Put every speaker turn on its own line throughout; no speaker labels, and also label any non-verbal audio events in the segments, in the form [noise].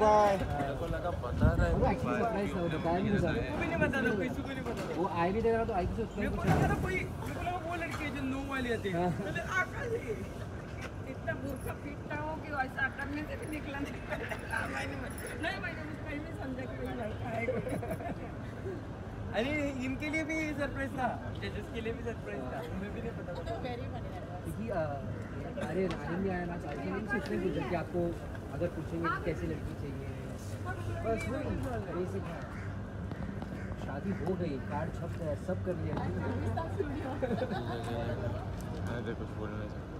बता रहा है
वो भी
भी
देगा तो आई से उसने पूछा
वो लड़की जो नो वाली आती है
इतना मूर्ख पीटता हूँ कि ऐसा करने से भी निकला नहीं नहीं समझा कि
अरे इनके लिए भी सरप्राइज़ था। जजेस के लिए भी सरप्राइज़ था। हमें भी नहीं पता। था
क्योंकि अ, अरे आनंद भी आया ना इसने पूछा कि आपको अगर पूछेंगे कि कैसी लड़की चाहिए बस वही बेसिक है शादी हो गई कार्ड छप गया सब कर लिया
मैं तो कुछ बोल नहीं सकता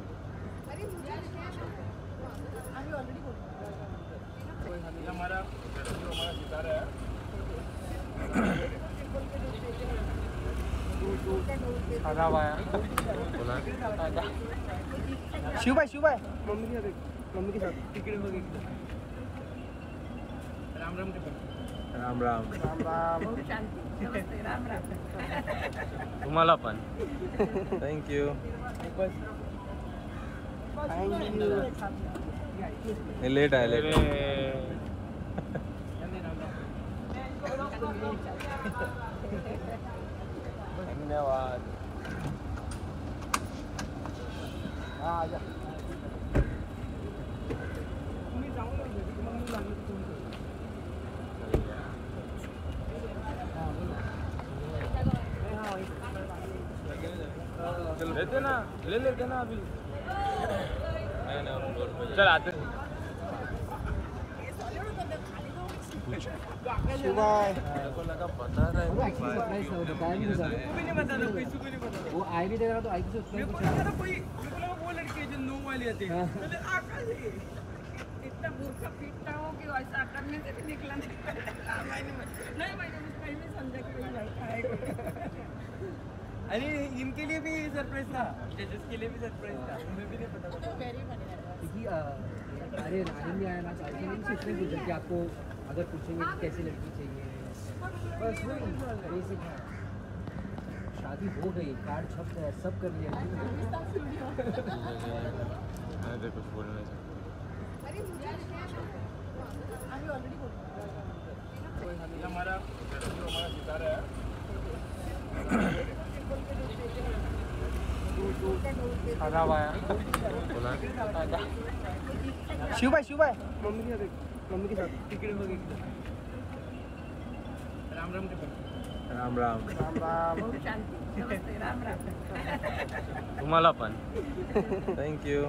हमारा जो हमारा सितारा है
खराब आया
बोला
शिवभाई शिवभाई मम्मी साथ मम्मी के साथ।
तिकडे बघ एकदा. राम राम के
राम राम।
राम राम।
बहुत शांति। नमस्ते राम राम।
तुम्हाला पण. थँक्यू
बस
थैंक यू
लेट आहे. लेट धन्यवाद.
हाँ
लेते ना ले लेते ना अभी। चल आते को लगा बता रहा
वो एक्चुअली सरप्राइज़ था वो भी आई भी देगा तो आई से
वो लड़की जो नो वाली आती है।
हाँ।
है
इतना मूर्ख पीटता हूँ कि ऐसा करने से भी निकला नहीं नहीं मैंने उसको भी समझा कि वही लड़का है
अरे इनके लिए भी सरप्राइज़ था। जजेस के लिए भी सरप्राइज़ था। हमें भी नहीं पता था।
क्योंकि अ, अरे आनंद भी आया ना चाहते हैं इससे इसने पूछा कि आपको अगर पूछेंगे कि कैसी लड़की चाहिए। बस वही बेसिक है शादी हो गई कार्ड छप गया सब कर लिया।
मैं तो कुछ बोल नहीं सकता
हमारा जो हमारा सितारा है
खराब आया
बोला
शिवभाई शिवभाई मम्मी के साथ मम्मी के साथ।
तिकडे बघ एकदा. राम राम के
राम राम।
राम राम।
बहुत शांति। नमस्ते राम राम।
तुम्हाला पण. थँक्यू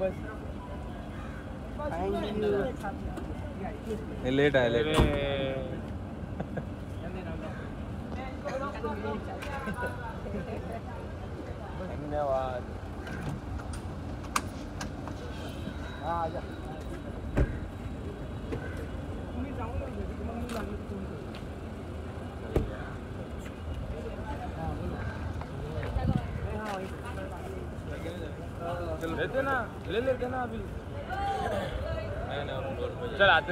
बस
थैंक यू
लेट आहे. लेट [laughs] धन्यवाद
हाँ
करा.
लेते ना ले लेते ना अभी। चल आते